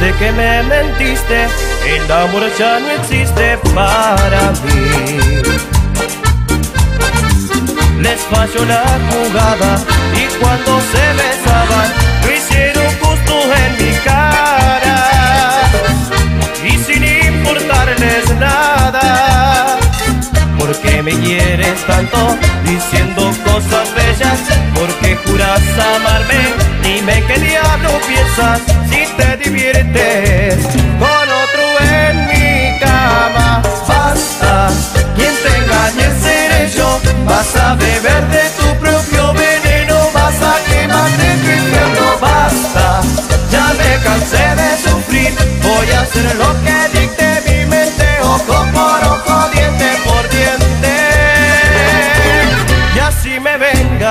me mentiste, el amor ya no existe para mí. Les falló la jugada y cuando se besaban lo hicieron justo en mi cara y sin importarles nada. Porque me quieres tanto diciendo cosas bellas, porque juras amarme, dime qué diablo piensas si te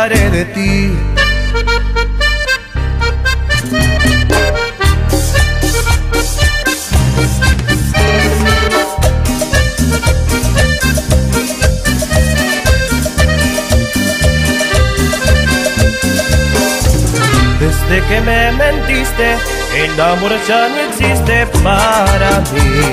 de ti. Desde que me mentiste, el amor ya no existe para mí.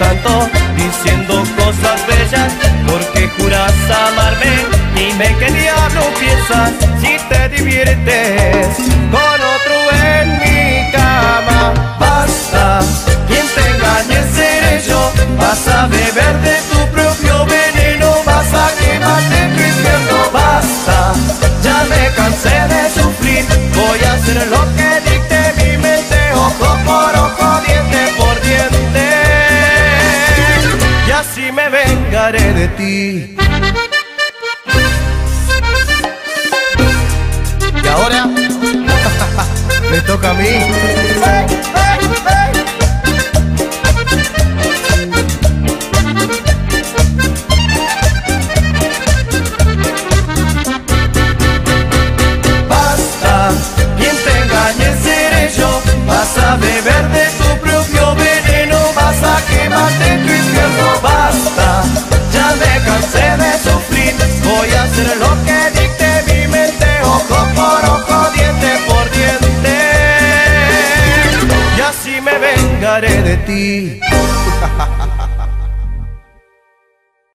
Tanto diciendo cosas bellas, porque juras amarme, dime qué diablo piensas si te diviertes con otro en mi cama. Basta, quien te engañe seré yo, vas a beber de tu propio veneno, vas a quemarte en tu. Basta, ya me cansé de sufrir, voy a hacer lo que y me vengaré de ti. Y ahora me toca a mí. Basta, quien te engañe vengaré de ti.